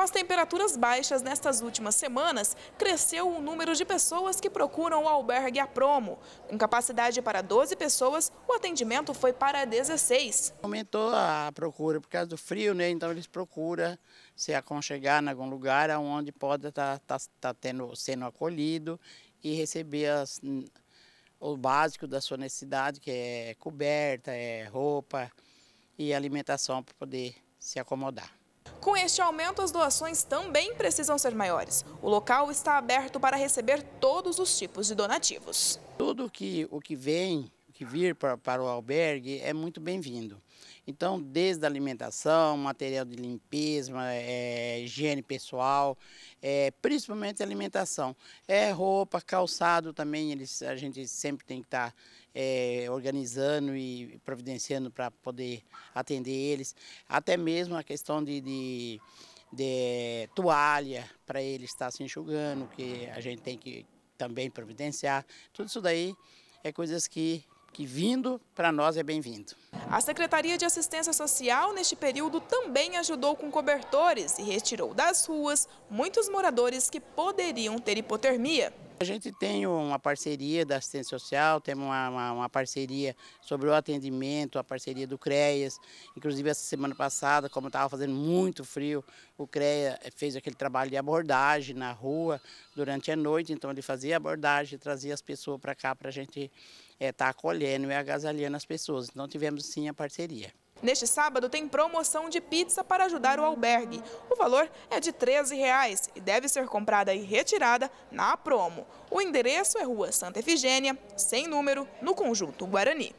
Com as temperaturas baixas nestas últimas semanas, cresceu o número de pessoas que procuram o albergue a promo. Com capacidade para 12 pessoas, o atendimento foi para 16. Aumentou a procura por causa do frio, né? Então eles procuram se aconchegar em algum lugar onde pode estar tá, tá, tá sendo acolhido e receber as, o básico da sua necessidade, que é coberta, é roupa e alimentação para poder se acomodar. Com este aumento, as doações também precisam ser maiores. O local está aberto para receber todos os tipos de donativos. Tudo que, o que vem, que vir para, para o albergue é muito bem-vindo. Então, desde alimentação, material de limpeza, é, higiene pessoal, é, principalmente alimentação. É roupa, calçado também, eles, a gente sempre tem que estar tá, é, organizando e providenciando para poder atender eles. Até mesmo a questão de, de, de toalha para eles estar se enxugando, que a gente tem que também providenciar. Tudo isso daí é coisas que que vindo para nós é bem-vindo. A Secretaria de Assistência Social, neste período, também ajudou com cobertores e retirou das ruas muitos moradores que poderiam ter hipotermia. A gente tem uma parceria da assistência social, temos uma, uma, uma, parceria sobre o atendimento, a parceria do CREAS. Inclusive, essa semana passada, como estava fazendo muito frio, o CREA fez aquele trabalho de abordagem na rua durante a noite. Então, ele fazia abordagem, trazia as pessoas para cá para a gente estar é, tá acolhendo e agasalhando as pessoas. Então, tivemos sim a parceria. Neste sábado tem promoção de pizza para ajudar o albergue. O valor é de 13 reais e deve ser comprada e retirada na promo. O endereço é Rua Santa Efigênia, sem número, no Conjunto Guarani.